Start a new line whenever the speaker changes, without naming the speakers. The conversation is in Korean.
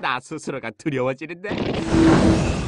나 스스로가 두려워지는데.